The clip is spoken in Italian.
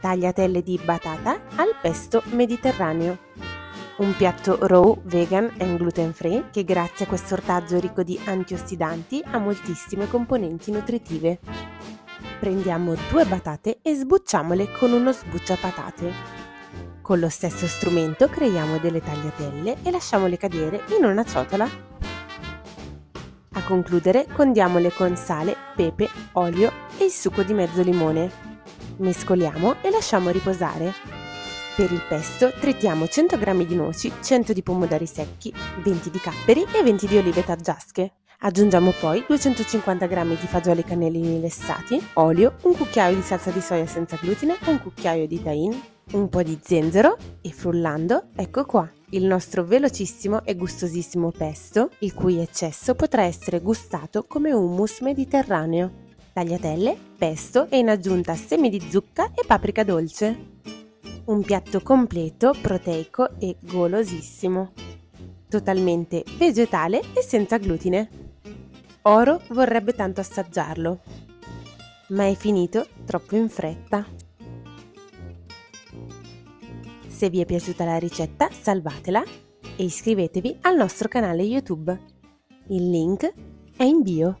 tagliatelle di batata al pesto mediterraneo. Un piatto raw, vegan e gluten free che grazie a questo ortaggio ricco di antiossidanti ha moltissime componenti nutritive. Prendiamo due batate e sbucciamole con uno sbucciapatate. Con lo stesso strumento creiamo delle tagliatelle e lasciamole cadere in una ciotola. A concludere condiamole con sale, pepe, olio e il succo di mezzo limone. Mescoliamo e lasciamo riposare. Per il pesto trittiamo 100 g di noci, 100 di pomodori secchi, 20 di capperi e 20 di olive taggiasche. Aggiungiamo poi 250 g di fagioli cannellini lessati, olio, un cucchiaio di salsa di soia senza glutine, un cucchiaio di tahin, un po' di zenzero e frullando, ecco qua, il nostro velocissimo e gustosissimo pesto, il cui eccesso potrà essere gustato come hummus mediterraneo tagliatelle, pesto e in aggiunta semi di zucca e paprika dolce. Un piatto completo, proteico e golosissimo. Totalmente vegetale e senza glutine. Oro vorrebbe tanto assaggiarlo, ma è finito troppo in fretta. Se vi è piaciuta la ricetta, salvatela e iscrivetevi al nostro canale YouTube. Il link è in bio.